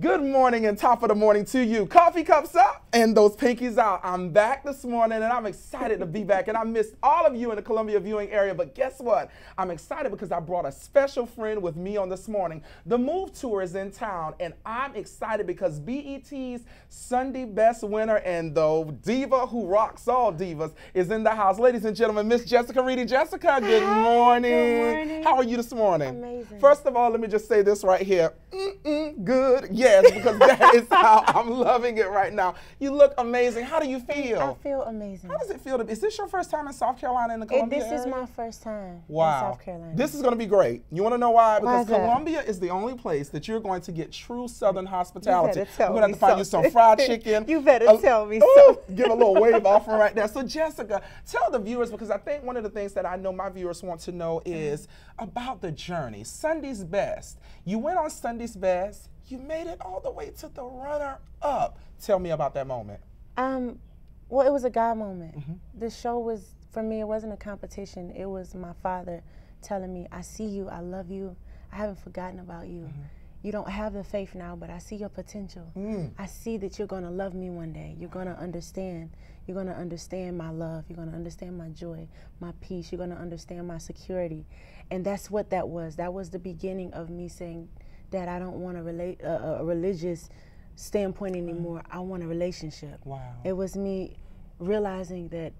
Good morning and top of the morning to you. Coffee cups up and those pinkies out. I'm back this morning and I'm excited to be back. And I missed all of you in the Columbia viewing area, but guess what? I'm excited because I brought a special friend with me on this morning. The Move Tour is in town and I'm excited because BET's Sunday Best winner and the diva who rocks all divas is in the house. Ladies and gentlemen, Miss Jessica Reedy. Jessica, good morning. Good morning. How are you this morning? Amazing. First of all, let me just say this right here. Mm-mm, good. Yes, because that is how I'm loving it right now. You look amazing. How do you feel? I feel amazing. How does it feel to be? Is this your first time in South Carolina in the It- Columbia this is my first time Wow. in South Carolina. This is going to be great. You want to know why? Because is? Columbia is the only place that you're going to get true Southern hospitality. You better tell We're going to have to find you some fried chicken. You better a- tell me Ooh, something. Give a little wave offering right there. So, Jessica, tell the viewers because I think one of the things that I know my viewers want to know is about the journey. Sunday's best. You went on Sunday's best. You made it all the way to the runner-up. Tell me about that moment. um, well, it was a God moment. Mm-hmm. The show was for me. It wasn't a competition. It was my father telling me, "I see you. I love you. I haven't forgotten about you. Mm-hmm. You don't have the faith now, but I see your potential. Mm. I see that you're gonna love me one day. You're gonna understand. You're gonna understand my love. You're gonna understand my joy, my peace. You're gonna understand my security." And that's what that was. That was the beginning of me saying, "Dad, I don't want a relate a, a religious standpoint anymore. Mm. I want a relationship." Wow. It was me realizing that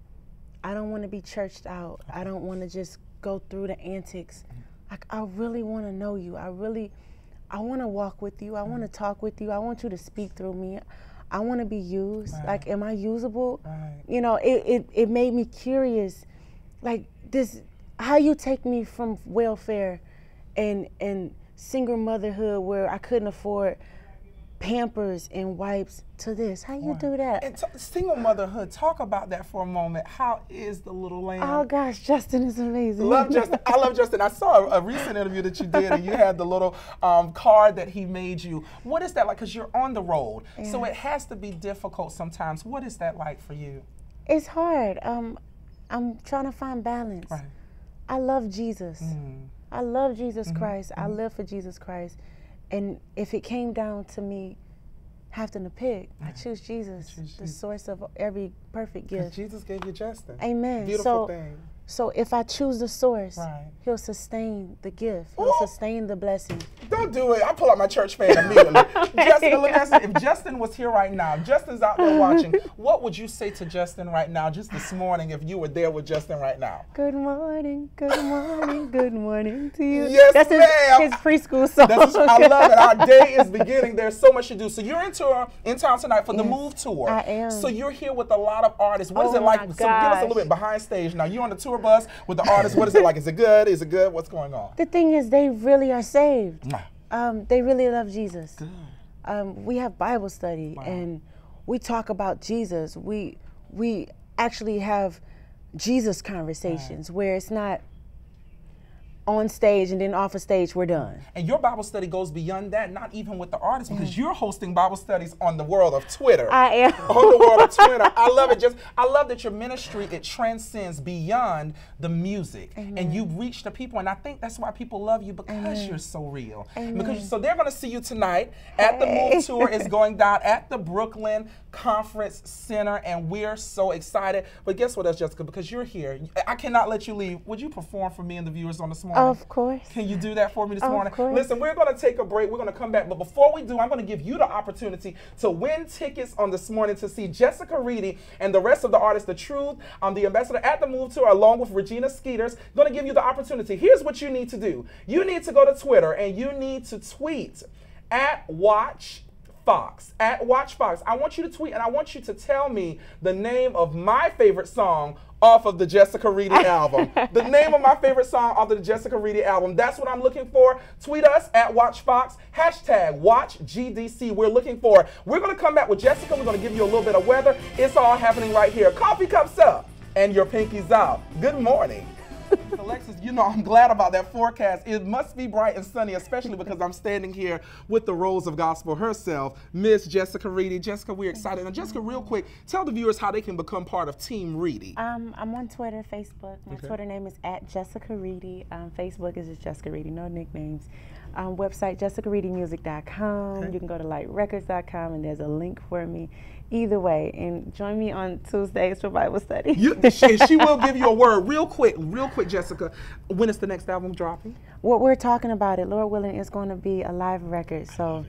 I don't want to be churched out. I don't want to just go through the antics. Mm. Like I really want to know you. I really I want to walk with you. I mm. want to talk with you. I want you to speak through me. I want to be used. Like am I usable? Right. You know, it, it it made me curious like this how you take me from welfare and and single motherhood where I couldn't afford pampers and wipes to this. How you do that? And t- single motherhood, talk about that for a moment. How is the little lamb? Oh gosh, Justin is amazing. Love Justin. I love Justin. I saw a, a recent interview that you did, and you had the little um, card that he made you. What is that like? Because you're on the road, so it has to be difficult sometimes. What is that like for you? It's hard. Um, I'm trying to find balance. Right. I love Jesus. Mm. I love Jesus Mm-hmm. Christ. I live for Jesus Christ. And if it came down to me having to pick, I choose Jesus, choose the Jesus. source of every perfect gift. Jesus gave you Justin. Amen. Beautiful so, thing. So if I choose the source, Right. He'll sustain the gift. He'll Ooh. sustain the blessing. Don't do it. I pull out my church fan immediately. Justin, let me ask you, if Justin was here right now, Justin's out there watching, what would you say to Justin right now, just this morning, if you were there with Justin right now? Good morning, good morning, good morning to you. Yes, That's his, ma'am. his preschool song. That's just, I love it. Our day is beginning. There's so much to do. So you're in tour uh, in town tonight for the Move Tour. I am. So you're here with a lot of artists. What is Oh it like? my So give us a little bit behind stage now. You're on the tour bus with the artists. What is it like? Is it good? Is it good? What's going on? The thing is, they really are saved. Um, they really love Jesus. Good. Um, we have Bible study and we talk about Jesus. We we actually have Jesus conversations where it's not on stage and then off a stage we're done. And your Bible study goes beyond that, not even with the artists, because mm-hmm. you're hosting Bible studies on the world of Twitter. I am. on the world of Twitter. I love it. Just I love that your ministry it transcends beyond the music, and you reach the people. And I think that's why people love you because you're so real. Because so they're going to see you tonight at the Hey. Move Tour. is going down at the Brookland Conference Center, and we're so excited. But guess what else, Jessica? Because you're here, I cannot let you leave. Would you perform for me and the viewers on this morning? Of course. Can you do that for me this Of morning? course. Listen, we're going to take a break. We're going to come back. But before we do, I'm going to give you the opportunity to win tickets on this morning to see Jessica Reedy and the rest of the artists, The Truth, um, the ambassador at the Move Tour, along with Regina Skeeters. Going to give you the opportunity. Here's what you need to do you need to go to Twitter and you need to tweet at WACH Fox at WACH Fox. I want you to tweet and I want you to tell me the name of my favorite song off of the Jessica Reedy album. the name of my favorite song off of the Jessica Reedy album. That's what I'm looking for. Tweet us at WACH Fox. Hashtag Watch GDC. We're looking for. it. We're gonna come back with Jessica. We're gonna give you a little bit of weather. It's all happening right here. Coffee cups up and your pinkies out. Good morning. Alexis, you know, I'm glad about that forecast. It must be bright and sunny, especially because I'm standing here with the Rose of Gospel herself, Miss Jessica Reedy. Jessica, we're excited. Now, Jessica, real quick, tell the viewers how they can become part of Team Reedy. Um, I'm on Twitter, Facebook. My Okay. Twitter name is at Jessica Reedy. Um, Facebook is just Jessica Reedy, no nicknames. Um, website, jessicareedymusic.com. Okay. You can go to lightrecords.com, and there's a link for me. Either way, and join me on Tuesdays for Bible study. You, she, she will give you a word real quick, real quick, Jessica. When is the next album dropping? what we're talking about, it, Lord willing, is going to be a live record. So,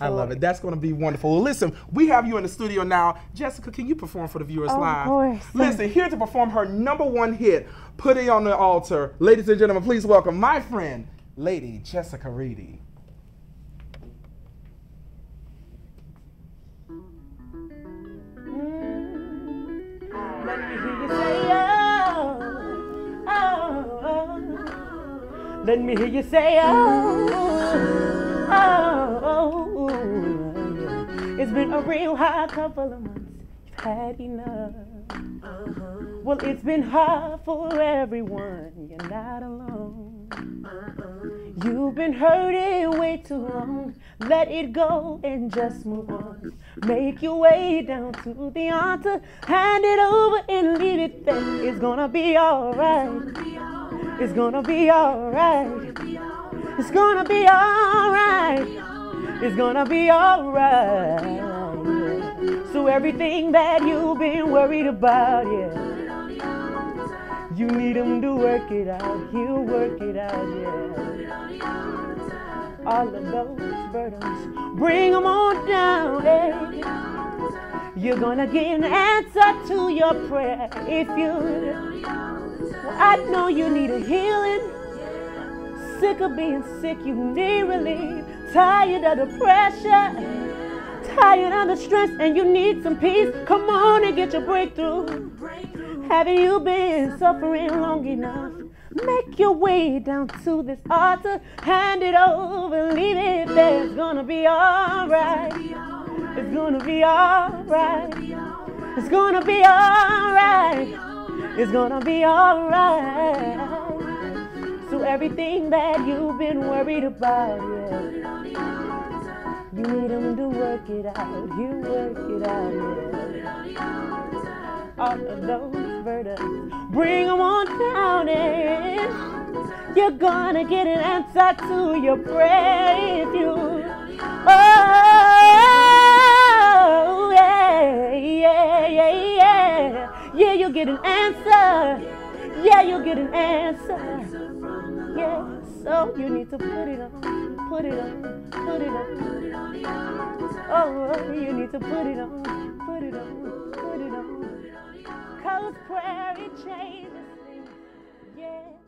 I love it. That's going to be wonderful. Well, listen, we have you in the studio now. Jessica, can you perform for the viewers Of live? Of course. Listen, here to perform her number one hit, Put It on the Altar. Ladies and gentlemen, please welcome my friend, Lady Jessica Reedy. Let me hear you say, oh, oh, oh. Let me hear you say, oh, oh, oh. It's been a real hard couple of months. You've had enough. Uh-huh. Well, it's been hard for everyone. You're not alone. Uh-huh. You've been hurting way too long. Let it go and just move on. Make your way down to the altar. Hand it over and leave it there. It's gonna be alright. It's gonna be alright. It's gonna be alright. It's gonna be alright. So everything that you've been worried about, yeah. You need him to work it out. He'll work it out, yeah. All of those burdens, bring them on down, eh? You're gonna get an answer to your prayer if you. I know you need a healing. Sick of being sick, you need relief. Tired of the pressure, tired of the stress, and you need some peace. Come on and get your breakthrough. Haven't you been suffering long enough? Make your way down to this altar, hand it over, leave it there. It's gonna be alright. It's gonna be alright. It's gonna be alright. It's gonna be alright. So everything that you've been worried about, yeah. You need him to work it out. He'll work it out, yeah all of those burdens. Bring them on down and you're gonna get an answer to your prayer if you. Oh, yeah, yeah, yeah, yeah. Yeah, you'll get an answer. Yeah, you'll get an answer. Yeah, so you need to put it on, put it on, put it on. Oh, you need to put it on, put it on, put it on. Cause prayer it changes. Yeah.